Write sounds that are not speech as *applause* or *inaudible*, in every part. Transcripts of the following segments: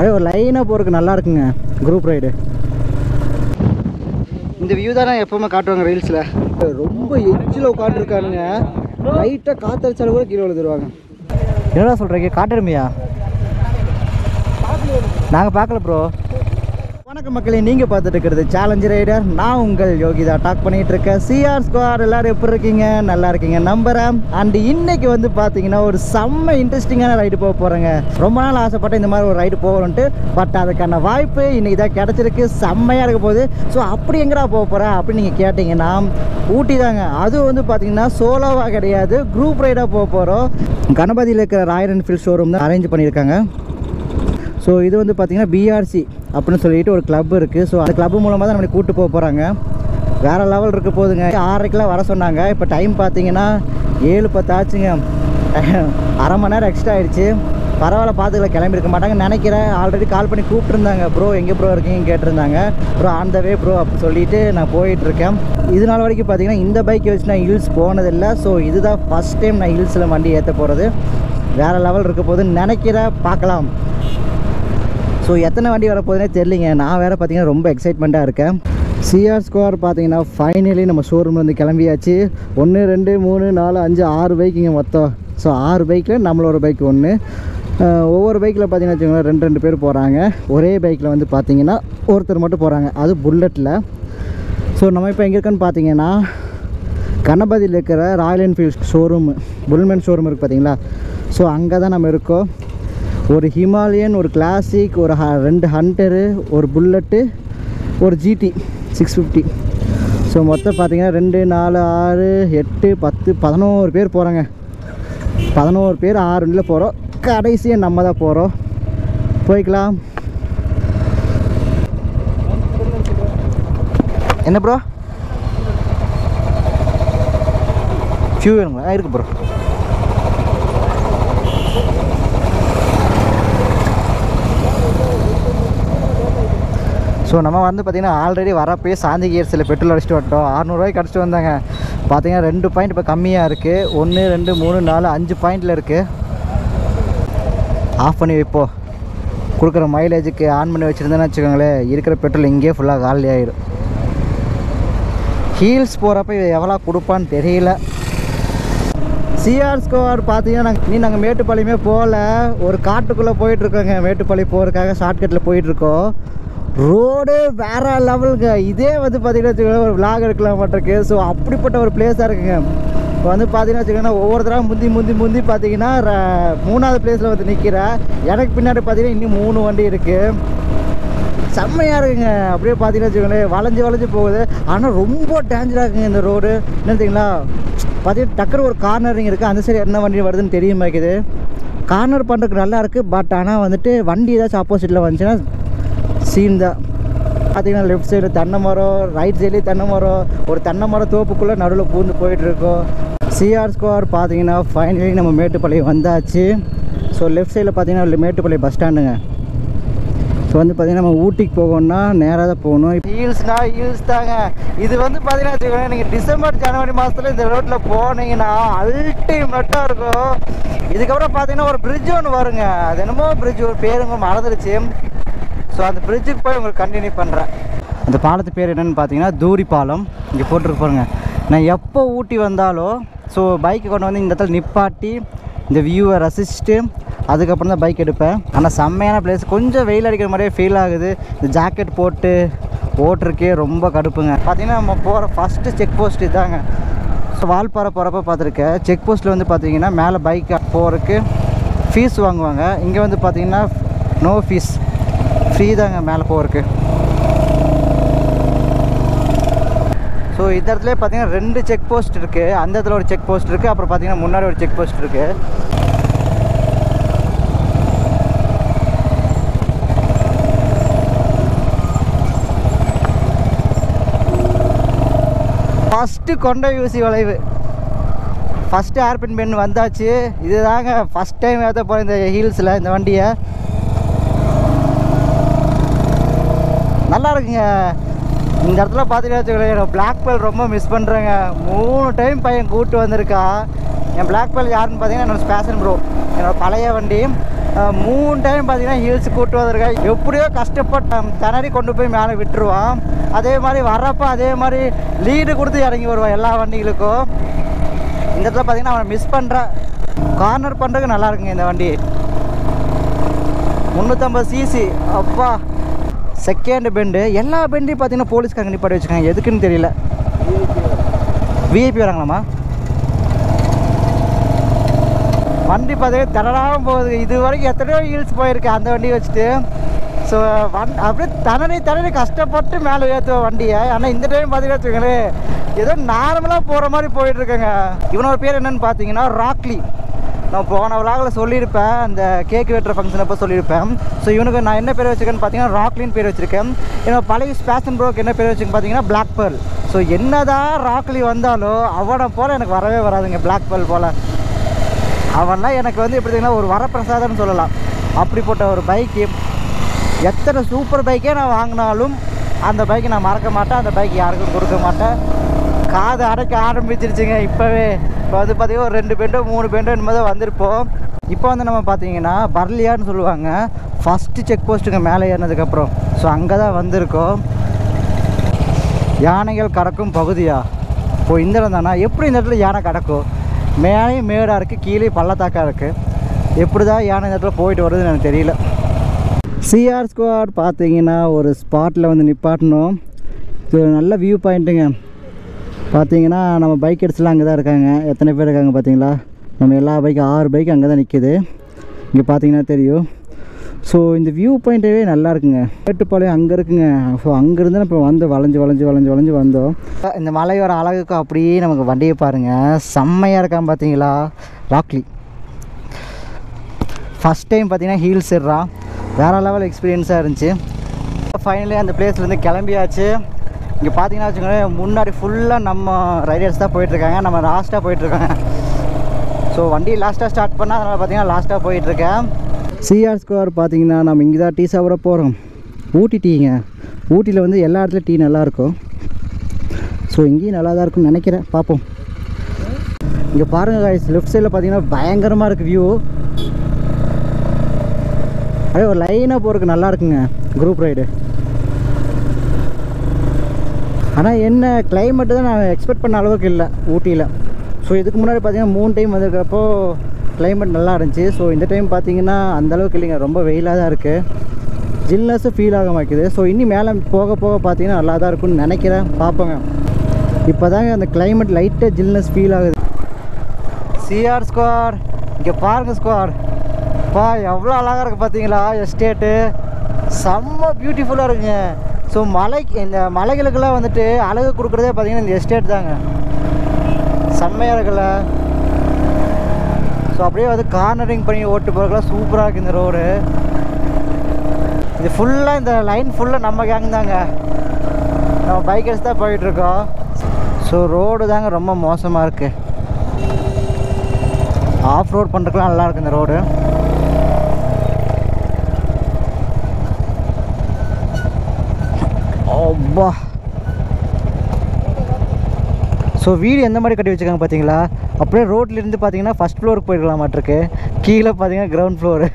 அப்படியே ஒரு லைனாக போகிறதுக்கு நல்லா இருக்குங்க குரூப் ரைடு இந்த வியூ தானே எப்பவுமே காட்டுவாங்க ரீல்ஸில் ரொம்ப எட்ஜில் உட்காந்துருக்கானுங்க லைட்டாக காத்தடிச்சாலும் கூட கீழே விழுந்துருவாங்க. என்னடா சொல்கிறீங்க காட்டுறமையா நாங்கள் பார்க்கல ப்ரோ வணக்கம் மக்களே நீங்கள் பார்த்துட்டு இருக்கிறது சேலஞ்சு ரைடர் நான் உங்கள் யோகிதா டாக் பண்ணிட்டு இருக்கேன். சிஆர் ஸ்குவார் எல்லாரும் எப்படி இருக்கீங்க? நல்லா இருக்கீங்க நம்புறேன். அண்ட் இன்னைக்கு வந்து பார்த்தீங்கன்னா ஒரு செம்ம இன்ட்ரெஸ்டிங்கான ரைடு போக போகிறேங்க ரொம்ப நாள் ஆசைப்பட்ட இந்த மாதிரி ஒரு ரைடு போகணுன்ட்டு பட் அதுக்கான வாய்ப்பு இன்னைக்கு தான் கிடச்சிருக்கு. செம்மையாக இருக்க போகுது. ஸோ அப்படி எங்கடா போக போகிறேன் அப்படின்னு நீங்கள் கேட்டிங்கன்னா ஊட்டி தாங்க. அதுவும் வந்து பார்த்தீங்கன்னா சோலோவாக கிடையாது. குரூப் ரைடாக போக போகிறோம் கணபதியில் இருக்கிற ராயல் என்ஃபீல்ட் ஷோரூம் தான் அரேஞ்ச் பண்ணியிருக்காங்க. ஸோ இது வந்து பார்த்திங்கன்னா பிஆர்சி அப்படின்னு சொல்லிட்டு ஒரு கிளப் இருக்குது ஸோ அந்த கிளப் மூலமாக தான் நம்மளை கூப்பிட்டு போக போகிறாங்க வேறு லெவல் இருக்க போகுதுங்க. ஆறரைக்கெலாம் வர சொன்னாங்க. இப்போ டைம் பார்த்தீங்கன்னா ஏழு பத்து ஆச்சுங்க. *laughs* அரை மணி நேரம் எக்ஸ்ட்ரா ஆகிடுச்சு பரவாயில்ல பார்த்துக்கல கிளம்பியிருக்க மாட்டாங்க. நினைக்கிறேன் ஆல்ரெடி கால் பண்ணி கூப்பிட்டுருந்தாங்க. ப்ரோ எங்கே ப்ரோ இருக்கீங்க கேட்டிருந்தாங்க. Bro on the way bro அப்படி சொல்லிட்டு நான் போயிட்டுருக்கேன் இது நாள் வரைக்கும் பார்த்தீங்கன்னா இந்த பைக்கை வச்சு நான் ஹில்ஸ் போனதில்லை. ஸோ இதுதான் ஃபஸ்ட் டைம் நான் ஹில்ஸில் வண்டி ஏற்ற போகிறது வேறு லெவல் இருக்க போகுதுன்னு நினைக்கிறேன். பார்க்கலாம். ஸோ எத்தனை வண்டி வர போகுதுனே தெரியலிங்க. நான் வேறு பார்த்தீங்கன்னா ரொம்ப எக்ஸைட்மெண்ட்டாக இருக்கேன். சிஆர் ஸ்கோர் பார்த்தீங்கன்னா ஃபைனலி நம்ம ஷோரூமில் வந்து கிளம்பியாச்சு. ஒன்று ரெண்டு மூணு நாலு அஞ்சு ஆறு பைக்குங்க மொத்தம். ஸோ ஆறு பைக்கில் நம்மளோட பைக் ஒன்று ஒவ்வொரு பைக்கில் பார்த்தீங்கன்னா வச்சுக்கோங்களேன் ரெண்டு ரெண்டு பேர் போகிறாங்க ஒரே பைக்கில் வந்து பார்த்தீங்கன்னா ஒருத்தர் மட்டும் போகிறாங்க அது புல்லட்டில் ஸோ நம்ம இப்போ எங்கே இருக்கோன்னு பார்த்தீங்கன்னா கணபதியில் இருக்கிற ராயல் என்ஃபீல்ட் ஷோரூம் புல்மேன் ஷோரூம் இருக்குது பார்த்தீங்களா? ஸோ அங்கே தான் நம்ம இருக்கோம். ஒரு ஹிமாலயன் ஒரு கிளாசிக் ஒரு ஹ- ரெண்டு ஹண்டரு ஒரு புல்லட்டு ஒரு ஜிடி சிக்ஸ் ஃபிஃப்டி ஸோ மொத்தம் பார்த்திங்கன்னா ரெண்டு நாலு ஆறு எட்டு பத்து பதினோரு பேர் போகிறாங்க பதினோரு பேர் ஆறு வண்டியில் போகிறோம் கடைசியாக நம்ம தான் போகிறோம் போய்க்கலாம். என்ன ப்ரோ ஃபியூ வேணுங்களா? இருக்குது ப்ரோ ஸோ நம்ம வந்து பார்த்திங்கன்னா ஆல்ரெடி வரப்போயே சாந்தி கியர்ஸில் பெட்ரோல் அடிச்சுட்டு வந்துட்டோம். அறநூறுவாய்க்கு அடிச்சுட்டு வந்தாங்க. பார்த்தீங்கன்னா ரெண்டு பாயிண்ட் இப்போ கம்மியாக இருக்குது ஒன்று ரெண்டு மூணு நாலு அஞ்சு பாயிண்டில் இருக்குது ஆஃப் பண்ணி வைப்போ கொடுக்குற மைலேஜுக்கு ஆன் பண்ணி வச்சுருந்தேன்னு வச்சுக்கோங்களேன். இருக்கிற பெட்ரோல் இங்கேயே ஃபுல்லாக காலி ஆகிடும் ஹீல்ஸ் போகிறப்ப இது எவ்வளோ கொடுப்பான்னு தெரியல. சிஆர் ஸ்கோர் பார்த்தீங்கன்னா நாங்கள் நீ நாங்கள் மேட்டுப்பாளையமே போகல. ஒரு காட்டுக்குள்ளே போயிட்டுருக்கோங்க மேட்டுப்பாளையம் போகிறதுக்காக ஷார்ட்கட்டில் போயிட்டுருக்கோம் ரோடு வேற லெவலுங்க. இதே வந்து பார்த்தீங்கன்னா வச்சுக்கோங்களேன் ஒரு விளாக் எடுக்கலாம் மாட்டிருக்கு. ஸோ அப்படிப்பட்ட ஒரு பிளேஸாக இருக்குங்க. இப்போ வந்து பார்த்தீங்கன்னா வச்சுக்கோங்கன்னா ஒவ்வொரு தடவை முந்தி முந்தி முந்தி பார்த்தீங்கன்னா மூணாவது பிளேஸில் வந்து நிற்கிறேன் எனக்கு பின்னாடி பார்த்தீங்கன்னா இன்னும் மூணு வண்டி இருக்குது செம்மையாக இருக்குங்க. அப்படியே பார்த்தீங்கன்னா வச்சுக்கோங்களேன் வளைஞ்சு வளைஞ்சு போகுது. ஆனால் ரொம்ப டேஞ்சராக இருக்குங்க இந்த ரோடு என்னத்தீங்களா பார்த்தீங்கன்னா டக்குனு ஒரு கார்னரிங் இருக்குது அந்த சைடு என்ன வண்டி வருதுன்னு தெரியுமா இருக்குது கார்னர் பண்ணுறதுக்கு நல்லா இருக்குது பட் ஆனால் வந்துட்டு வண்டி ஏதாச்சும் ஆப்போசிட்டில் வந்துச்சுன்னா சீன் தான். பார்த்தீங்கன்னா லெஃப்ட் சைடு தென்னை மரம் ரைட் சைட்லேயும் தென்னை மரம். ஒரு தென்னை மரம் தோப்புக்குள்ளே நடுவில் பூந்து போயிட்டுருக்கோம் சிஆர் ஸ்கோர் பார்த்தீங்கன்னா ஃபைனலி நம்ம மேட்டுப்பாளையம் வந்தாச்சு. ஸோ லெஃப்ட் சைடில் பார்த்தீங்கன்னா மேட்டுப்பாளையம் பஸ் ஸ்டாண்டுங்க ஸோ வந்து பார்த்தீங்கன்னா நம்ம ஊட்டிக்கு போகணும்னா நேராக தான் போகணும். ஹீல்ஸ்னா ஹீல்ஸ் தாங்க. இது வந்து பார்த்தீங்கன்னா வச்சுக்கோங்க நீங்கள் டிசம்பர் ஜனவரி மாதத்தில் இந்த ரோட்டில் போனீங்கன்னா அல்டிமேட்டாக இருக்கும். இதுக்கப்புறம் பார்த்தீங்கன்னா ஒரு பிரிட்ஜ் ஒன்று வருங்க. அது என்னமோ பிரிட்ஜ் ஒரு பேருங்க மறந்துடுச்சு ஸோ அந்த பிரிட்ஜுக்கு போய் உங்களுக்கு கண்டினியூ பண்ணுறேன் அந்த பாலத்து பேர் என்னன்னு பார்த்தீங்கன்னா தூரி பாலம் இங்கே போட்டிருக்கு பாருங்க நான் எப்போ ஊட்டி வந்தாலும் ஸோ பைக்கை கொண்டு வந்து இந்த இடத்துல நிப்பாட்டி இந்த வியூவை ரசிச்சுட்டு அதுக்கப்புறம் தான் பைக் எடுப்பேன். ஆனால் செம்மையான பிளேஸ் கொஞ்சம் வெயில் அடிக்கிற மாதிரியே ஃபீல் ஆகுது. இந்த ஜாக்கெட் போட்டு ஓட்டுறக்கே ரொம்ப கடுப்புங்க. பார்த்தீங்கன்னா நம்ம போகிற ஃபஸ்ட்டு செக் போஸ்ட் இதாங்க. ஸோ வால்பாறை போகிறப்ப பார்த்துருக்கேன். செக் போஸ்ட்டில் வந்து பார்த்தீங்கன்னா மேலே பைக் போகிறதுக்கு ஃபீஸ் வாங்குவாங்க. இங்கே வந்து பார்த்தீங்கன்னா நோ ஃபீஸ் ஃப்ரீ தாங்க மேலே போகிறதுக்கு ஸோ இந்த இடத்துல பார்த்தீங்கன்னா ரெண்டு செக் போஸ்ட் இருக்குது அந்த இடத்துல ஒரு செக் போஸ்ட் இருக்குது அப்புறம் பார்த்தீங்கன்னா முன்னாடி ஒரு செக் போஸ்ட் இருக்குது ஃபஸ்ட்டு கொண்ட யூசி வளைவு. ஃபஸ்ட்டு ஆர்பின் பெண் வந்தாச்சு. இதுதாங்க ஃபஸ்ட் டைம் ஏற்ற போகிறேன் இந்த ஹீல்ஸில் இந்த வண்டியை. நல்லா இருக்குங்க இந்த இடத்துல பார்த்தீங்கன்னா பிளாக் பேல் ரொம்ப மிஸ் பண்ணுறேங்க மூணு டைம் பையன் கூப்பிட்டு வந்திருக்கா. என் பிளாக் பேல் யாருன்னு பார்த்தீங்கன்னா என்னோட ஸ்பேஷன் ப்ரோ என்னோடய பழைய வண்டி மூணு டைம் பார்த்தீங்கன்னா ஹீல்ஸ் கூப்பிட்டு வந்திருக்கேன் எப்படியோ கஷ்டப்பட்டு திணறி கொண்டு போய் மேலே விட்டுருவான். அதே மாதிரி வர்றப்போ அதே மாதிரி லீடு கொடுத்து இறங்கி வருவான் எல்லா வண்டிகளுக்கும். இந்த இடத்துல பார்த்தீங்கன்னா அவனை மிஸ் பண்ணுறேன் கார்னர் பண்ணுறதுக்கு நல்லா இருக்குங்க இந்த வண்டி. முந்நூற்றம்பது சிசி அப்பா. செகண்ட் பெண்டு எல்லா பெண்டையும் பார்த்தீங்கன்னா போலீஸ்காரங்க நிப்பாட்டி வச்சுருக்காங்க. எதுக்குன்னு தெரியல. விஐபி வராங்களாம்மா? வண்டி பார்த்தீங்கன்னா தடடாமல் போகுது. இது வரைக்கும் எத்தனையோ ஹீல்ஸ் போயிருக்கு அந்த வண்டியை வச்சுட்டு. ஸோ வண் அப்படியே தனனி தனனி கஷ்டப்பட்டு மேலே ஏற்றுவோம் வண்டியை. ஆனால் இந்த டைம் பார்த்தீங்கன்னா வச்சுக்கோங்களேன் ஏதோ நார்மலாக போகிற மாதிரி போயிட்டுருக்கேங்க இவனோட பேர் என்னன்னு பார்த்தீங்கன்னா ராக்லி. நான் போன விழாவில் சொல்லியிருப்பேன். அந்த கேக் வெட்டுற ஃபங்க்ஷன் அப்போ சொல்லியிருப்பேன். ஸோ இவனுக்கு நான் என்ன பேர் வச்சிருக்கேன்னு பார்த்தீங்கன்னா ராக்லின்னு பேர் வச்சிருக்கேன். என்னோட பழைய ஸ்பேஷன் ப்ரோக்கு என்ன பேர் வச்சிருக்கேன் பார்த்தீங்கன்னா பிளாக் பேர்ல் ஸோ என்னதான் ராக்லி வந்தாலும் அவனை போல் எனக்கு வரவே வராதுங்க பிளாக் பேர்ல் போல். அவன்லாம் எனக்கு வந்து எப்படி ஒரு வரப்பிரசாதம்னு சொல்லலாம். அப்படிப்பட்ட ஒரு பைக்கு எத்தனை சூப்பர் பைக்கே நான் வாங்கினாலும் அந்த பைக்கை நான் மறக்க மாட்டேன். அந்த பைக் யாருக்கும் கொடுக்க மாட்டேன். காது அடைக்க ஆரம்பிச்சிருச்சுங்க இப்போவே. இப்போ வந்து பார்த்தீங்கன்னா ஒரு ரெண்டு பெண்டோ மூணு பெண்டோ என்னமோ தான் வந்திருப்போம். இப்போ வந்து நம்ம பார்த்தீங்கன்னா பர்லியான்னு சொல்லுவாங்க. ஃபஸ்ட்டு செக் போஸ்ட்டுங்க மேலே ஏறினதுக்கப்புறம் ஸோ அங்கே தான் வந்திருக்கோம். யானைகள் கடக்கும் பகுதியா? இப்போ இந்த இடம் தானா? எப்படி இந்த இடத்துல யானை கடக்கும்? மேலேயும் மேடாக இருக்குது கீழே பள்ளத்தாக்கா இருக்குது எப்படி தான் யானை இந்த இடத்துல போயிட்டு வருதுன்னு எனக்கு தெரியல. சிஆர் ஸ்குவாட் பார்த்தீங்கன்னா ஒரு ஸ்பாட்டில் வந்து நிப்பாட்டணும். இது நல்ல வியூ பாயிண்ட்டுங்க பார்த்தீங்கன்னா நம்ம பைக் எடுத்துலாம் அங்கே தான் இருக்காங்க. எத்தனை பேர் இருக்காங்க பார்த்தீங்களா நம்ம எல்லா பைக்கும் ஆறு பைக் அங்கே தான் நிற்கிது இங்கே பார்த்தீங்கன்னா தெரியும். ஸோ இந்த வியூ பாயிண்ட்டே நல்லா இருக்குங்க. மேட்டுப்பாளையம் அங்கே இருக்குங்க. ஸோ அங்கேருந்து இப்போ வந்து வளைஞ்சு வளைஞ்சு வளைஞ்சு வளைஞ்சு வந்தோம். இந்த மலையோட அழகுக்கு அப்படியே நமக்கு வண்டியை பாருங்கள் செம்மையாக இருக்கான் பார்த்தீங்களா ராக்லி ஃபஸ்ட் டைம் பார்த்தீங்கன்னா ஹீல்ஸ் ஏறுறான். வேறு லெவல் எக்ஸ்பீரியன்ஸாக இருந்துச்சு. ஃபைனலி அந்த பிளேஸ்லேருந்து கிளம்பியாச்சு. இங்கே பார்த்தீங்கன்னா வச்சுக்கோங்களேன் முன்னாடி ஃபுல்லாக நம்ம ரைடர்ஸ் தான் போயிட்டுருக்காங்க. நம்ம லாஸ்ட்டாக போயிட்டுருக்காங்க ஸோ வண்டி லாஸ்ட்டாக ஸ்டார்ட் பண்ணால் அதனால் பார்த்தீங்கன்னா லாஸ்ட்டாக போயிட்டுருக்கேன். சிஆர் ஸ்கோர் பார்த்தீங்கன்னா நம்ம இங்கே தான் டீ சாப்பிட போகிறோம் ஊட்டி டீங்க. ஊட்டியில் வந்து எல்லா இடத்துலையும் டீ நல்லாயிருக்கும் ஸோ இங்கேயும் நல்லா தான் இருக்கும்னு நினைக்கிறேன். பார்ப்போம் இங்கே பாருங்கள் guys. லெஃப்ட் சைடில் பார்த்தீங்கன்னா பயங்கரமாக இருக்குது வியூ அதே ஒரு லைனாக போகிறதுக்கு நல்லா இருக்குங்க. குரூப் ரைடு ஆனால் என்ன கிளைமேட்டு தான் நான் எக்ஸ்பெக்ட் பண்ண அளவுக்கு இல்லை ஊட்டியில். ஸோ இதுக்கு முன்னாடி பார்த்தீங்கன்னா மூணு டைம் வந்திருக்கிறப்போ கிளைமேட் நல்லா இருந்துச்சு. ஸோ இந்த டைம் பார்த்தீங்கன்னா அந்தளவுக்கு இல்லைங்க. ரொம்ப வெயிலாக தான் இருக்குது ஜில்னஸும் ஃபீல் ஆக மாட்டேங்குது ஸோ இன்னி மேலே போக போக பார்த்தீங்கன்னா நல்லா தான் இருக்கும்னு நினைக்கிறேன். பார்ப்போங்க இப்போ தாங்க அந்த கிளைமேட் லைட்டாக ஜில்னஸ் ஃபீல் ஆகுது. சிஆர் ஸ்குவார் இங்கே பாருங்க ஸ்குவார் பா எவ்வளோ அழகாக இருக்குது பார்த்தீங்களா எஸ்டேட்டு செம்ம பியூட்டிஃபுல்லாக இருக்குங்க. ஸோ மலைக்கு இந்த மலைகளுக்கெல்லாம் வந்துட்டு அழகு கொடுக்குறதே பார்த்தீங்கன்னா இந்த எஸ்டேட் தாங்க. செம்மையாக இருக்குல்ல. ஸோ அப்படியே வந்து கார்னரிங் பண்ணி ஓட்டு போகிறதுலாம் சூப்பராக இருக்குது இந்த ரோடு இது ஃபுல்லாக இந்த லைன் ஃபுல்லாக நம்ம கேங் தாங்க. நம்ம பைக்கர்ஸ் தான் போயிட்டுருக்கோம் ஸோ ரோடு தாங்க ரொம்ப மோசமாக இருக்குது ஆஃப் ரோட் பண்ணுறதுக்குலாம் நல்லாயிருக்கு இந்த ரோடு அப்பா ஸோ வீடு எந்த மாதிரி கட்டி வச்சுருக்காங்க பார்த்தீங்களா? அப்படியே ரோட்லேருந்து பார்த்தீங்கன்னா ஃபஸ்ட் ஃப்ளோருக்கு போயிருக்கலாம் மாட்டிருக்கு. கீழே பார்த்தீங்கன்னா கிரவுண்ட் ஃப்ளோரு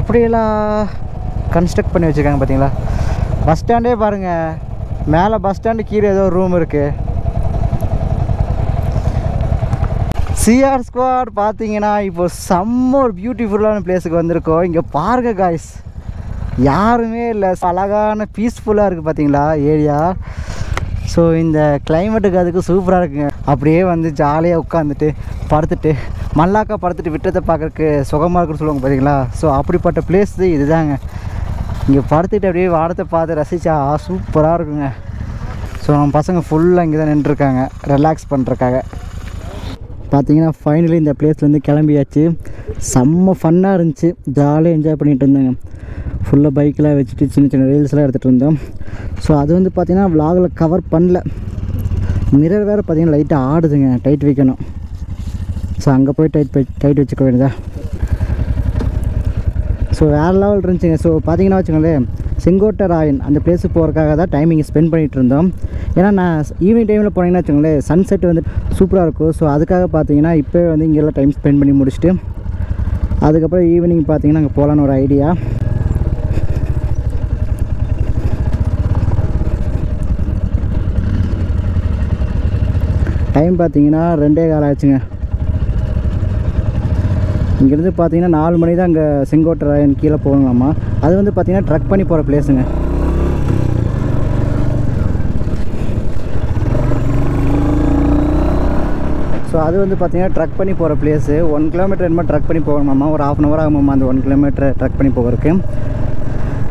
எப்படியெல்லாம் கன்ஸ்ட்ரக்ட் பண்ணி வச்சுருக்காங்க பார்த்தீங்களா? பஸ் ஸ்டாண்டே பாருங்கள் மேலே பஸ் ஸ்டாண்டு கீழே ஏதோ ஒரு ரூம் இருக்குது சிஆர் ஸ்குவாட் பார்த்தீங்கன்னா இப்போ செம்ம ஒரு பியூட்டிஃபுல்லான பிளேஸுக்கு வந்திருக்கோம். இங்கே பாருங்க காய்ஸ் யாருமே இல்லை. அழகான பீஸ்ஃபுல்லாக இருக்குது பார்த்தீங்களா ஏரியா ஸோ இந்த கிளைமேட்டுக்கு அதுக்கு சூப்பராக இருக்குங்க. அப்படியே வந்து ஜாலியாக உட்காந்துட்டு படுத்துட்டு மல்லாக்கா படுத்துட்டு விட்டத்தை பார்க்குறக்கு சுகமாக இருக்குன்னு சொல்லுவாங்க பார்த்தீங்களா ஸோ அப்படிப்பட்ட பிளேஸ் இதுதாங்க. இங்கே படுத்துட்டு அப்படியே வாரத்தை பார்த்து ரசித்தா சூப்பராக இருக்குங்க. ஸோ நம்ம பசங்க ஃபுல்லாக இங்கே தான் நின்றுருக்காங்க. ரிலாக்ஸ் பண்ணுறக்காக பார்த்தீங்கன்னா ஃபைனலி இந்த பிளேஸ்லேருந்து கிளம்பியாச்சு. செம்ம ஃபன்னாக இருந்துச்சு. ஜாலியாக என்ஜாய் பண்ணிகிட்டு இருந்தாங்க. ஃபுல்லாக பைக்கெலாம் வச்சுட்டு சின்ன சின்ன ரீல்ஸ்லாம் எடுத்துகிட்டு இருந்தோம். ஸோ அது வந்து பார்த்திங்கன்னா விலாகில் கவர் பண்ணல. மிரர் வேறு பார்த்தீங்கன்னா லைட்டாக ஆடுதுங்க. டைட் வைக்கணும். ஸோ அங்கே போய் டைட் டைட் வச்சுக்க வேண்டியதா ஸோ வேறு லெவல் இருந்துச்சுங்க. ஸோ பார்த்தீங்கன்னா வச்சுக்கோங்களேன் செங்கோட்டராயன் அந்த பிளேஸுக்கு போகிறதுக்காக தான் டைமிங் ஸ்பெண்ட் பண்ணிகிட்டு இருந்தோம். ஏன்னா நான் ஈவினிங் டைமில் போனீங்கன்னா வச்சுக்கோங்களேன் சன்செட் வந்து சூப்பராக இருக்கும். ஸோ அதுக்காக பார்த்தீங்கன்னா இப்போவே வந்து இங்கெல்லாம் டைம் ஸ்பெண்ட் பண்ணி முடிச்சுட்டு அதுக்கப்புறம் ஈவினிங் பார்த்தீங்கன்னா அங்கே போகலான்னு ஒரு ஐடியா டைம் பார்த்தீங்கன்னா ரெண்டே காலம் ஆச்சுங்க. இங்கேருந்து பார்த்தீங்கன்னா நாலு மணி தான் அங்கே செங்கோட்டை ராயன் கீழே போகணுங்களாமா அது வந்து பார்த்தீங்கன்னா ட்ரக் பண்ணி போகிற பிளேஸுங்க ஸோ அது வந்து பார்த்தீங்கன்னா ட்ரக் பண்ணி போகிற பிளேஸு ஒன் கிலோமீட்டர் என்னமோ ட்ரக் பண்ணி போகணுமாம்மா. ஒரு ஆஃப் அன் ஹவர் ஆகுமாம்மா அந்த ஒன் கிலோமீட்டர் ட்ரக் பண்ணி போகிறதுக்கு.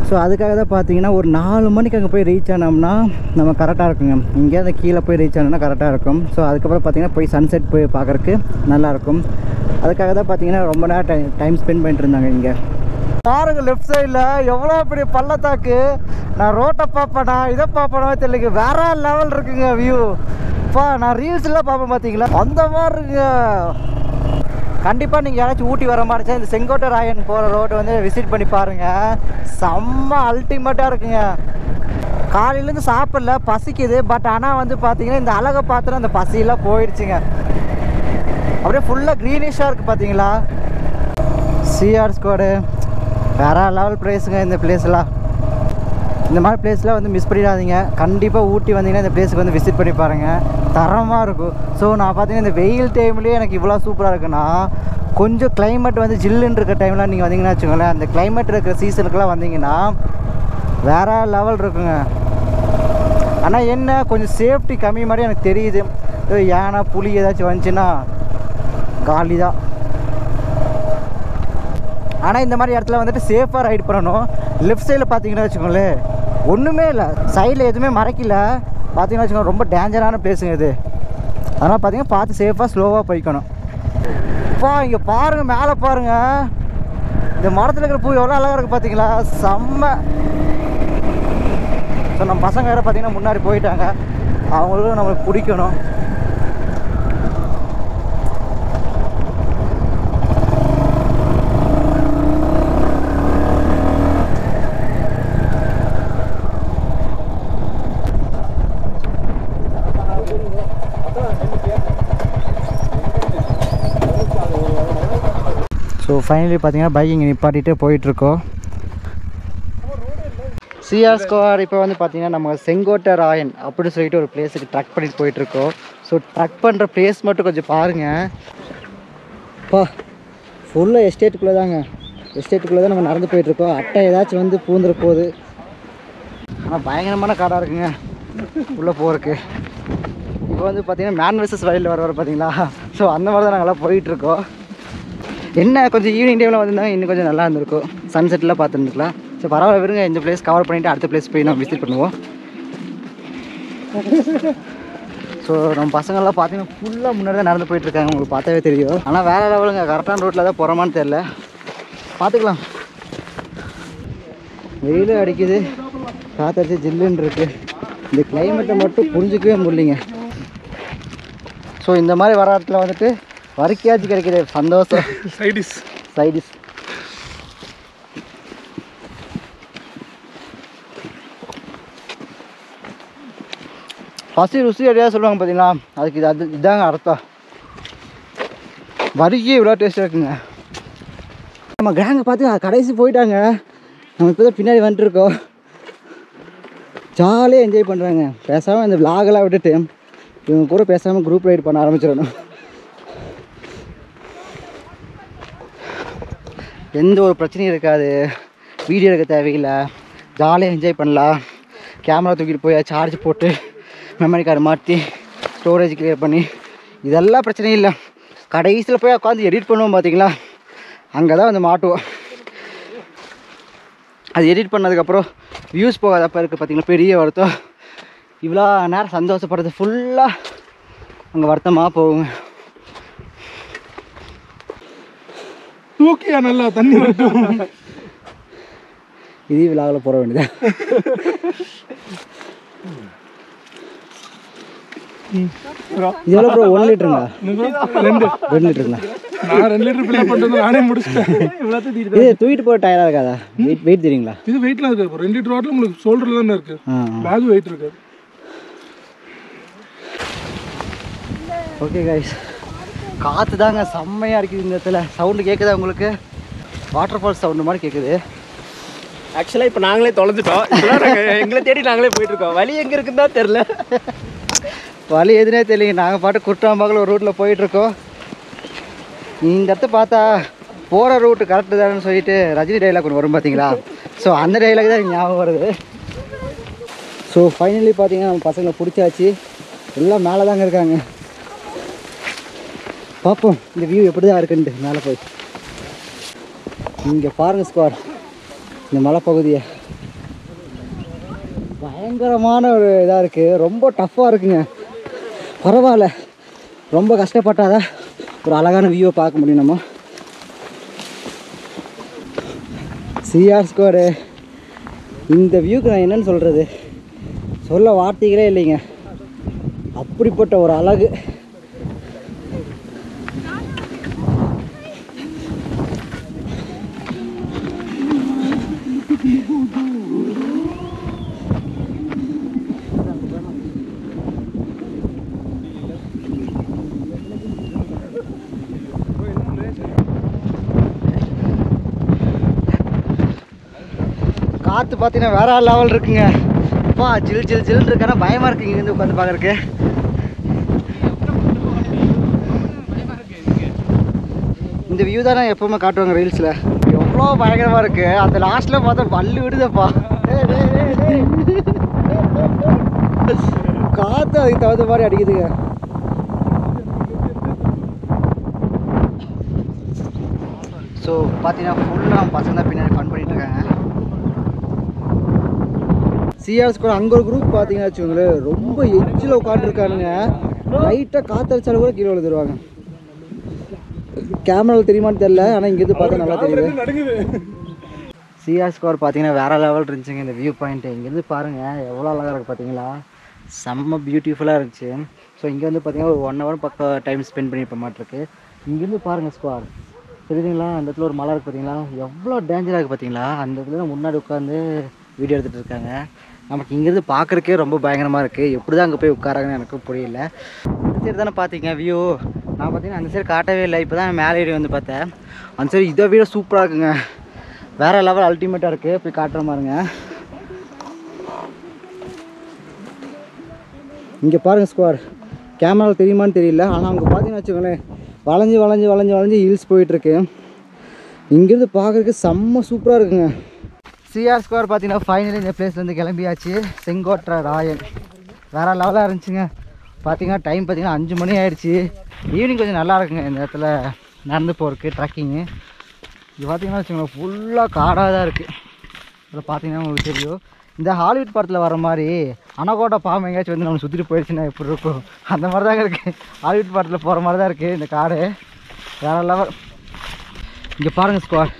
ஸோ அதுக்காக தான் பார்த்தீங்கன்னா ஒரு நாலு மணிக்கு அங்கே போய் ரீச் ஆனோம்னா நம்ம கரெக்டாக இருக்குங்க. இங்கே அந்த கீழே போய் ரீச் ஆனோம்னா கரெக்டாக இருக்கும். ஸோ அதுக்கப்புறம் பார்த்தீங்கன்னா போய் சன்செட் போய் பார்க்குறக்கு நல்லாயிருக்கும் அதுக்காக தான் பார்த்தீங்கன்னா ரொம்ப நேரம் டைம் டைம் ஸ்பெண்ட் பண்ணிட்டு இருந்தாங்க இங்கே. பாருங்க லெஃப்ட் சைடில் எவ்வளோ பெரிய பள்ளத்தாக்கு. நான் ரோட்டை பார்ப்பேனா இதை பார்ப்பேனா தெரியல வேற லெவல் இருக்குங்க வியூ பா நான் ரீல்ஸ்லாம் பார்ப்பேன் பார்த்தீங்களா? அந்த மாதிரி இருக்குங்க. கண்டிப்பாக நீங்கள் யாராச்சும் ஊட்டி வர மாதிரிச்சா இந்த செங்கோட்டை ராயன் போகிற ரோட்டை வந்து விசிட் பண்ணி பாருங்கள் செம்ம அல்டிமேட்டாக இருக்குங்க. காலையிலேருந்து சாப்பிடல பசிக்குது. பட் ஆனால் வந்து பார்த்தீங்கன்னா இந்த அழகை பார்த்துட்டு அந்த பசியெல்லாம் போயிடுச்சுங்க. அப்படியே ஃபுல்லாக க்ரீனிஷாக இருக்குது பார்த்தீங்களா சிஆர் ஸ்குவாடு வேற லெவல் ப்ளேஸுங்க இந்த பிளேஸ்லாம் இந்த மாதிரி பிளேஸ்லாம் வந்து மிஸ் பண்ணிடாதீங்க. கண்டிப்பாக ஊட்டி வந்தீங்கன்னா இந்த பிளேஸுக்கு வந்து விசிட் பண்ணி பாருங்கள் தரமாக இருக்கும். ஸோ நான் பார்த்தீங்கன்னா இந்த வெயில் டைம்லேயே எனக்கு இவ்வளோ சூப்பராக இருக்குன்னா கொஞ்சம் கிளைமேட் வந்து ஜில்லுன்னு இருக்க டைம்லாம் நீங்கள் வந்தீங்கன்னா வச்சுக்கோங்களேன். அந்த கிளைமேட் இருக்கிற சீசனுக்குலாம் வந்தீங்கன்னா வேற லெவல் இருக்குங்க. ஆனால் என்ன கொஞ்சம் சேஃப்டி கம்மி மாதிரி எனக்கு தெரியுது. ஏன்னா யானை புலி ஏதாச்சும் வந்துச்சுன்னா காலி தான் ஆனால் இந்த மாதிரி இடத்துல வந்துட்டு சேஃபாக ரைட் பண்ணணும். லெஃப்ட் சைடில் பார்த்தீங்கன்னா வச்சுக்கோங்களேன் ஒன்றுமே இல்லை. சைடில் எதுவுமே மறைக்கல. பார்த்தீங்கன்னா வச்சுக்கோங்க ரொம்ப டேஞ்சரான பிளேஸுங்க இது. அதனால் பார்த்தீங்கன்னா பார்த்து சேஃபாக ஸ்லோவாக போய்க்கணும். இப்போ இங்கே பாருங்கள் மேலே பாருங்கள் இந்த மரத்தில் இருக்கிற பூ எவ்வளோ அழகாக இருக்குது பார்த்தீங்களா? செம்ம. ஸோ நம்ம பசங்க வேறு பார்த்தீங்கன்னா முன்னாடி போயிட்டாங்க. அவங்களும் நம்மளுக்கு பிடிக்கணும். ஃபைனலி பார்த்தீங்கன்னா பைக் இங்கே நிப்பாட்டிட்டு போயிட்டுருக்கோம். சிஆர் ஸ்கோர் இப்போ வந்து பார்த்தீங்கன்னா நம்ம செங்கோட்டை ராயன் அப்படின்னு சொல்லிட்டு ஒரு பிளேஸுக்கு ட்ரக் பண்ணிட்டு போயிட்டுருக்கோம். ஸோ ட்ரக் பண்ணுற பிளேஸ் மட்டும் கொஞ்சம் பாருங்கள் பா ஃபுல்லாக எஸ்டேட்டுக்குள்ளே தாங்க எஸ்டேட்டுக்குள்ளே தான் நம்ம நடந்து போயிட்டுருக்கோம். அட்டை ஏதாச்சும் வந்து பூந்துட போகுது. ஆனால் பயங்கரமான காடாக இருக்குங்க. உள்ளே போகிறதுக்கு இப்போ வந்து பார்த்தீங்கன்னா மேன் வர்சஸ் வயலில் வர வர பார்த்தீங்களா ஸோ அந்த மாதிரி தான் நாங்கள்லாம் போயிட்டுருக்கோம். என்ன கொஞ்சம் ஈவினிங் டைமில் வந்திருந்தாங்க இன்னும் கொஞ்சம் நல்லா இருந்திருக்கும். சன்செட்டில் பார்த்துருந்துக்கலாம் ஸோ பரவாயில்ல விருங்க இந்த பிளேஸ் கவர் பண்ணிவிட்டு அடுத்த பிளேஸ் போய் நம்ம விசிட் பண்ணுவோம். ஸோ நம்ம பசங்கள்லாம் பார்த்தீங்கன்னா ஃபுல்லாக முன்னாடி தான் நடந்து போயிட்டுருக்காங்க உங்களுக்கு பார்த்தாவே தெரியும். ஆனால் வேறு லெவலுங்க. கரெக்டான ரோட்டில் தான் போகிறோமான்னு தெரில பார்த்துக்கலாம். வெயிலும் அடிக்குது. காத்தடிச்சு ஜில்லுன்னு இருக்குது இந்த கிளைமேட்டை மட்டும் புரிஞ்சிக்கவே முடியலைங்க. ஸோ இந்த மாதிரி வர இடத்துல வந்துட்டு வறுக்கியாச்சும் கிடைக்குது சந்தோஷம். Side dish. Side dish. பசி ருசி அடியாக சொல்லுவாங்க பார்த்தீங்களா? அதுக்கு இது அது இதாங்க அர்த்தம். வறுக்கி இவ்வளோ டேஸ்ட்டாக இருக்குங்க. நம்ம கேங்க பார்த்து கடைசி போயிட்டாங்க. நம்ம இப்போ தான் பின்னாடி வந்துட்டுருக்கோம் ஜாலியாக என்ஜாய் பண்ணுறாங்க பேசாமல் இந்த விலாகெல்லாம் விட்டுட்டு இவங்க கூட பேசாமல் குரூப் ரைட் பண்ண ஆரம்பிச்சிடணும். எந்த ஒரு பிரச்சனையும் இருக்காது. வீடியோ எடுக்க தேவையில்லை. ஜாலியாக என்ஜாய் பண்ணலாம். கேமரா தூக்கிட்டு போய் சார்ஜ் போட்டு மெமரி கார்டு மாற்றி ஸ்டோரேஜ் கிளியர் பண்ணி இதெல்லாம் பிரச்சனையும் இல்லை. கடைசியில் போய் உட்காந்து எடிட் பண்ணுவோம் பார்த்தீங்களா அங்கே தான் வந்து மாட்டுவோம். அது எடிட் பண்ணதுக்கப்புறம் வியூஸ் போகாதப்போ இருக்குது பார்த்தீங்களா பெரிய வருத்தம். இவ்வளோ நேரம் சந்தோஷப்படுறது ஃபுல்லாக அங்கே வருத்தமாக போகுங்க. தூக்கியா நல்லா தண்ணி விட்டும் இதே விழாவில் போட வேண்டியது? எவ்வளோ ப்ரோ? ஒன் லிட்டருங்களா? ரெண்டு. ரெண்டு லிட்டருங்களா? நான் ரெண்டு லிட்டர் ஃபில் பண்ணுறது நானே முடிச்சிட்டேன். இது தூக்கிட்டு போக டயராக இருக்காதா? வெயிட் வெயிட் தெரியுங்களா? இது வெயிட்லாம் இருக்கு இப்போ ரெண்டு லிட்டர் வாட்டில் உங்களுக்கு ஷோல்டரில் தானே இருக்கு. ஆ பேக் வெயிட் இருக்காது ஓகே கைஸ் காற்று தாங்க செம்மையாக இருக்குது இந்த இடத்துல. சவுண்டு கேட்குதா உங்களுக்கு? வாட்டர் ஃபால்ஸ் சவுண்டு மாதிரி கேட்குது ஆக்சுவலாக இப்போ நாங்களே தொலைஞ்சிட்டோம். எங்களை தேடி நாங்களே போயிட்டு இருக்கோம் வழி எங்கே இருக்குன்னு தான் தெரில வழி எதுனே தெரியல நாங்கள் பாட்டு குற்றாம்பாக்கில் ஒரு ரூட்டில் போயிட்டுருக்கோம். இந்த இடத்த பார்த்தா போகிற ரூட்டு கரெக்டு தானேன்னு சொல்லிட்டு ரஜினி டைலாக் ஒன்று வரும் பார்த்தீங்களா ஸோ அந்த டைலாக் தான் ஞாபகம் வருது. ஸோ ஃபைனலி பார்த்தீங்கன்னா நம்ம பசங்களை பிடிச்சாச்சு. எல்லாம் மேலே தாங்க இருக்காங்க. பார்ப்போம் இந்த வியூ எப்படி தான் இருக்குன்ட்டு மேலே போய். இங்கே பாருங்கள் ஸ்குவார் இந்த மலைப்பகுதியை. பயங்கரமான ஒரு இதாக இருக்குது ரொம்ப டஃப்பாக இருக்குங்க. பரவாயில்ல. ரொம்ப கஷ்டப்பட்டாதான் ஒரு அழகான வியூவை பார்க்க முடியும் நம்ம. சிஆர் ஸ்குவாடு இந்த வியூக்கு நான் என்னென்னு சொல்கிறது சொல்ல வார்த்தைகளே இல்லைங்க. அப்படிப்பட்ட ஒரு அழகு. காற்று பார்த்தீங்கன்னா வேற லெவல் இருக்குங்க. அப்பா ஜில் ஜில் ஜில் இருக்கானா? பயமாக இருக்குங்க இங்கேருந்து உட்காந்து பார்க்குறக்கு இந்த வியூ தானே எப்பவுமே காட்டுவாங்க ரீல்ஸில் எவ்வளோ பயங்கரமாக இருக்கு. அந்த லாஸ்ட்டில் பார்த்தா பல்லு விடுதப்பா. காற்று அதுக்கு தகுந்த மாதிரி அடிக்குதுங்க. ஸோ பார்த்தீங்கன்னா ஃபுல்லாக பசங்க தான் பின்னாடி ஃபன் பண்ணிட்டு இருக்காங்க. சிஆர்ஸ் கூட அங்கே ஒரு குரூப் பார்த்தீங்கன்னா வச்சுக்கோங்களேன் ரொம்ப எட்ஜில் உட்காந்துருக்கானுங்க லைட்டாக காற்றடிச்சாலும் கூட கீழே விழுந்துருவாங்க. கேமராவில் தெரியுமான்னு தெரில ஆனால் இங்கேருந்து பார்த்தா நல்லா தெரியுது. சிஆர் ஸ்கோர் பார்த்தீங்கன்னா வேறு லெவல் இருந்துச்சுங்க இந்த வியூ பாயிண்ட்டு இங்கேருந்து பாருங்கள் எவ்வளோ அழகாக இருக்குது பார்த்தீங்களா? செம்ம பியூட்டிஃபுல்லாக இருந்துச்சு. ஸோ இங்கே வந்து பார்த்தீங்கன்னா ஒரு ஒன் ஹவர் பக்கம் டைம் ஸ்பெண்ட் பண்ணியிருப்ப மாட்டிருக்கு இங்கேருந்து பாருங்கள் ஸ்குவார் தெரியுதுங்களா? அந்த இடத்துல ஒரு மலை இருக்குது பார்த்தீங்களா? எவ்வளோ டேஞ்சராக இருக்குது பார்த்தீங்களா? அந்த இடத்துல முன்னாடி உட்காந்து வீடியோ எடுத்துகிட்டு இருக்காங்க. நமக்கு இங்கேருந்து பார்க்குறக்கே ரொம்ப பயங்கரமாக இருக்குது எப்படி தான் அங்கே போய் உட்காராங்கன்னு எனக்கு புரியல. அந்த சைடு தானே பார்த்தீங்க வியூ நான் பார்த்தீங்கன்னா அந்த சைடு காட்டவே இல்லை. இப்போ தான் மேலே ஏறி வந்து பார்த்தேன். அந்த சைடு இதை விட சூப்பராக இருக்குங்க. வேற லெவல் அல்டிமேட்டாக இருக்குது போய் காட்டுற மாதிரிங்க. இங்கே பாருங்கள் ஸ்குவார் கேமராவில் தெரியுமான்னு தெரியல. ஆனால் அங்கே பார்த்தீங்கன்னு வச்சுக்கோங்களேன் வளைஞ்சு வளைஞ்சு வளைஞ்சு வளைஞ்சு ஹில்ஸ் போயிட்டுருக்கு இங்கேருந்து பார்க்குறதுக்கு செம்ம சூப்பராக இருக்குங்க. சிஆர் ஸ்கோர் பார்த்தீங்கன்னா ஃபைனலி இந்த பிளேஸ்லேருந்து கிளம்பியாச்சு. செங்கோட்டை ராயல் வேறு லெவலாக இருந்துச்சுங்க. பார்த்தீங்கன்னா டைம் பார்த்தீங்கன்னா அஞ்சு மணி ஆயிடுச்சு. ஈவினிங் கொஞ்சம் நல்லா இருக்குங்க. இந்த இடத்துல நடந்து போகிறதுக்கு ட்ரக்கிங்கு இது பார்த்தீங்கன்னா வச்சுக்கோங்களேன் ஃபுல்லாக காடாக தான் இருக்குது அதில் பார்த்தீங்கன்னா உங்களுக்கு தெரியும். இந்த ஹாலிவுட் படத்தில் வர மாதிரி அணகோட்டை பாம்பு எங்கேயாச்சும் வந்து நம்ம சுற்றிட்டு போயிடுச்சுன்னா எப்படி இருக்கும்? அந்த மாதிரி தாங்க இருக்குது ஹாலிவுட் படத்தில் போகிற மாதிரி தான் இருக்குது இந்த காடு. வேற லெவல் இங்கே பாருங்கள் ஸ்குவாட்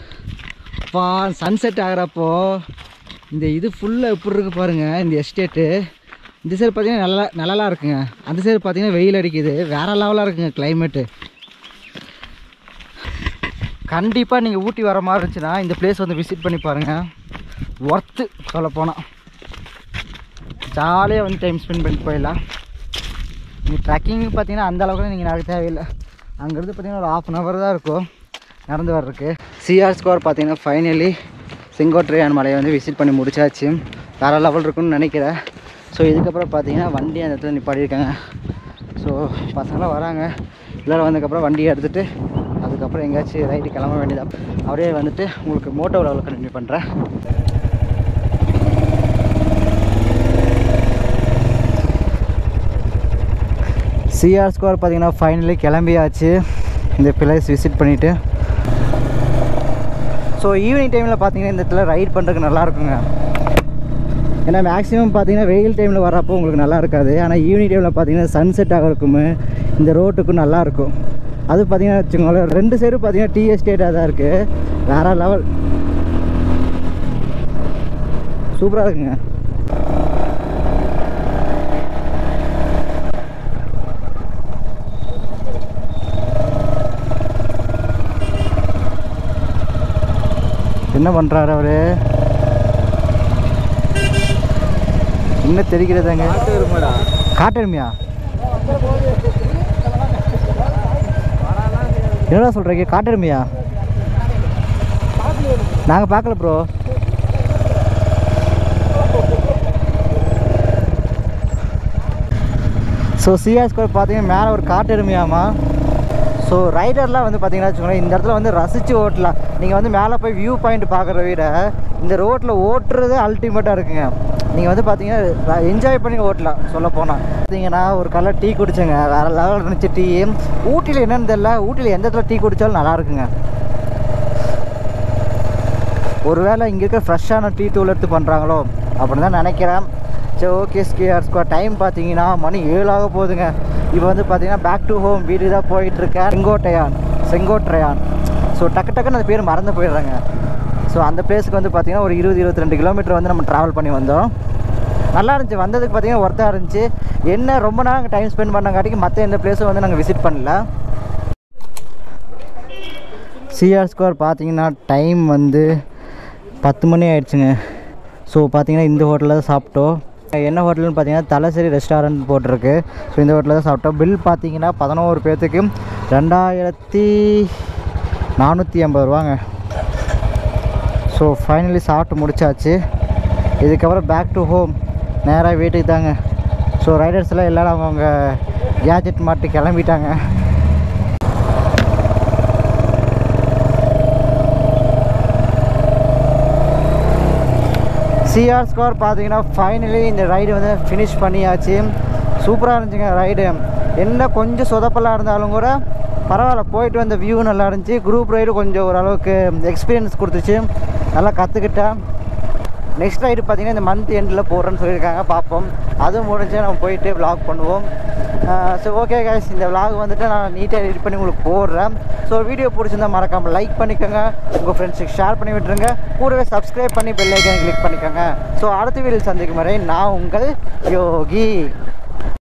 அப்பா சன்செட் ஆகிறப்போ இந்த இது ஃபுல்லாக எப்படி இருக்கு பாருங்கள் இந்த எஸ்டேட்டு இந்த சைடு பார்த்தீங்கன்னா நல்லா நல்லாலாம் இருக்குங்க. அந்த சைடு பார்த்தீங்கன்னா வெயில் அடிக்குது. வேற லெவலாக இருக்குங்க கிளைமேட்டு கண்டிப்பாக நீங்கள் ஊட்டி வர மாதிரி இருந்துச்சுன்னா இந்த பிளேஸ் வந்து விசிட் பண்ணி பாருங்கள் ஒர்த்து சொல்லப்போனால் ஜாலியாக வந்து டைம் ஸ்பெண்ட் பண்ணிட்டு போயிடலாம். நீங்கள் ட்ரெக்கிங் பார்த்தீங்கன்னா அந்த நீங்கள் நடக்க தேவையில்லை. அங்கேருந்து பார்த்தீங்கன்னா ஒரு ஆஃப் அன் ஹவர் தான் இருக்கும். நடந்து வர்றதுக்கு. சிஆர் ஸ்கோர் பார்த்தீங்கன்னா ஃபைனலி செங்கோட்டையான் மலையை வந்து விசிட் பண்ணி முடிச்சாச்சு. வேறு லெவல் இருக்குன்னு நினைக்கிறேன். ஸோ இதுக்கப்புறம் பார்த்தீங்கன்னா வண்டி அந்த இடத்துல நிப்பாட்டியிருக்காங்க ஸோ பசங்களாம் வராங்க. எல்லோரும் வந்ததுக்கப்புறம் வண்டியை எடுத்துகிட்டு அதுக்கப்புறம் எங்கேயாச்சும் ரைட்டு கிளம்ப வேண்டியதாக அப்படியே வந்துட்டு உங்களுக்கு மோட்டோ லெவலில் கண்டினியூ பண்ணுறேன் சிஆர் ஸ்கோர் பார்த்தீங்கன்னா ஃபைனலி கிளம்பியாச்சு. இந்த பிளேஸ் விசிட் பண்ணிவிட்டு ஸோ ஈவினிங் டைமில் பார்த்தீங்கன்னா இந்த இடத்துல ரைட் பண்ணுறதுக்கு நல்லா இருக்குங்க. ஏன்னா மேக்ஸிமம் பார்த்தீங்கன்னா வெயில் டைமில் வரப்போ உங்களுக்கு நல்லா இருக்காது. ஆனால் ஈவினிங் டைமில் பார்த்தீங்கன்னா சன்செட் ஆகிறதுக்கும் இந்த ரோட்டுக்கும் நல்லாயிருக்கும் அது பார்த்தீங்கன்னா வச்சுக்கோங்களேன் ரெண்டு சைடும் பார்த்தீங்கன்னா டீ எஸ்டேட்டாக தான் இருக்குது வேறு லெவல் சூப்பராக இருக்குங்க. என்ன பண்ணுறாரு அவரு? என்ன தெரிகிறதாங்க? காட்டெருமையா? என்னடா சொல்கிறீங்க காட்டெருமையா? நாங்கள் பார்க்கல ப்ரோ ஸோ சிஆர் ஸ்கொயர் பார்த்தீங்கன்னா மேலே ஒரு காட்டு எருமையாமா ஸோ ரைடர்லாம் வந்து பார்த்தீங்கன்னா வச்சுக்கோங்களேன் இந்த இடத்துல வந்து ரசித்து ஓட்டலாம். நீங்கள் வந்து மேலே போய் வியூ பாயிண்ட் பார்க்குறத விட இந்த ரோட்டில் ஓட்டுறது அல்டிமேட்டாக இருக்குங்க. நீங்கள் வந்து பார்த்தீங்கன்னா என்ஜாய் பண்ணி ஓட்டலாம் சொல்ல போனால் பார்த்தீங்கன்னா ஒரு கலர் டீ குடிச்சேங்க. வேறு லெவல் இருந்துச்சு டீ ஊட்டியில் என்னென்னு தெரியல ஊட்டியில் எந்த இடத்துல டீ குடித்தாலும் நல்லா இருக்குங்க. ஒருவேளை இங்கே இருக்க ஃப்ரெஷ்ஷான டீ தூள் எடுத்து பண்ணுறாங்களோ அப்படின்னு தான் நினைக்கிறேன். சரி ஓகே ஸ்கியர் ஸ்கோ டைம் பார்த்தீங்கன்னா மணி ஏழாக போகுதுங்க. இப்போ வந்து பார்த்தீங்கன்னா பேக் டு ஹோம் வீடு தான் போயிட்டுருக்கேன். செங்கோட்டையான் செங்கோட்டையான். ஸோ டக்கு டக்குன்னு அந்த பேர் மறந்து போயிடுறாங்க. ஸோ அந்த பிளேஸுக்கு வந்து பார்த்தீங்கன்னா ஒரு இருபது இருபத்தி ரெண்டு கிலோமீட்டர் வந்து நம்ம ட்ராவல் பண்ணி வந்தோம். நல்லா இருந்துச்சு. வந்ததுக்கு பார்த்தீங்கன்னா ஒர்த்தாக இருந்துச்சு. என்ன ரொம்ப நேரம் டைம் ஸ்பெண்ட் பண்ணங்காட்டிக்கு மற்ற எந்த பிளேஸும் வந்து நாங்கள் விசிட் பண்ணல. சிஆர் ஸ்கோர் பார்த்தீங்கன்னா டைம் வந்து பத்து மணி ஆயிடுச்சுங்க. ஸோ பார்த்தீங்கன்னா இந்த ஹோட்டலில் தான் சாப்பிட்டோம். என்ன ஹோட்டல்னு பார்த்தீங்கன்னா தலசரி ரெஸ்டாரண்ட் போட்டிருக்கு. ஸோ இந்த ஹோட்டலில் தான் சாப்பிட்டோம். பில் பார்த்தீங்கன்னா பதினோரு பேர்த்துக்கு ரெண்டாயிரத்தி நானூற்றி ஐம்பது ரூபாங்க. ஸோ ஃபைனலி சாப்பிட்டு முடிச்சாச்சு. இதுக்கப்புறம் பேக் டு ஹோம் நேராக வீட்டுக்கு தாங்க. ஸோ ரைடர்ஸ் எல்லாம் எல்லோரும் அவங்கவுங்க கேஜெட் மாட்டு கிளம்பிட்டாங்க. சிஆர் ஸ்கோர் பார்த்தீங்கன்னா ஃபைனலி இந்த ரைடு வந்து ஃபினிஷ் பண்ணியாச்சு. சூப்பராக இருந்துச்சுங்க ரைடு என்ன கொஞ்சம் சொதப்பலாக இருந்தாலும் கூட பரவாயில்ல போயிட்டு வந்த வியூ நல்லா இருந்துச்சு. குரூப் ரைடு கொஞ்சம் ஓரளவுக்கு எக்ஸ்பீரியன்ஸ் கொடுத்துச்சு. நல்லா கற்றுக்கிட்டேன் நெக்ஸ்ட் ரைடு பார்த்தீங்கன்னா இந்த மந்த் எண்டில் போடுறேன்னு சொல்லியிருக்காங்க பார்ப்போம். அதுவும் முடிஞ்சு நம்ம போயிட்டு ப்ளாக் பண்ணுவோம். ஸோ ஓகே guys இந்த vlog வந்துட்டு நான் நீட்டாக எடிட் பண்ணி உங்களுக்கு போடுறேன். ஸோ வீடியோ பிடிச்சிருந்தா மறக்காமல் லைக் பண்ணிக்கோங்க. உங்கள் ஃப்ரெண்ட்ஸுக்கு ஷேர் பண்ணி விட்டுருங்க. கூடவே சப்ஸ்கிரைப் பண்ணி பெல் கிளிக் பண்ணிக்கோங்க. ஸோ அடுத்த வீடியோ சந்திக்கும் வரை நான் உங்கள் யோகி.